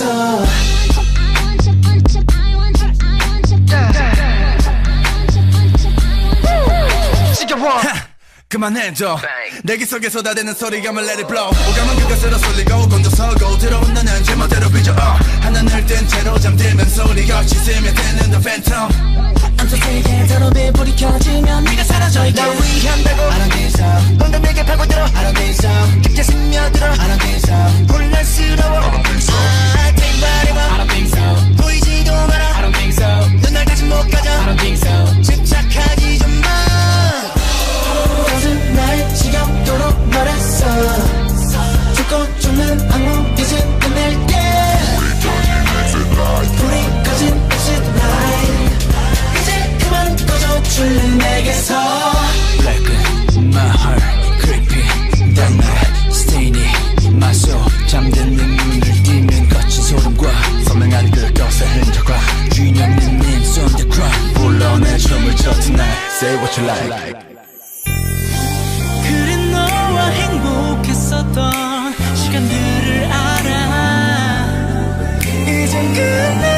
you. 그만해줘. 내기 속에 쏟아대는 소리감을 let it blow 오감은 그것으로 쏠리고 곤두서고 들어온 너는 제멋대로 삐져. 어. 하늘을 뜬 채로 잠들면서 우리가 씻 내게서 Black my heart creepy 단날 스테인이 마소 잠든 내 눈을 띄면 거친 소름과 선명한 그 것의 흔적과 주인 없는 names on the ground 불러내 춤을 춰 tonight Say what you like. 그래 너와 행복했었던 시간들을 알아. 이젠 끝내